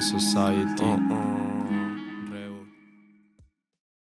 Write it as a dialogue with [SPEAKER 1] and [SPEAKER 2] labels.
[SPEAKER 1] society.
[SPEAKER 2] Uh-uh.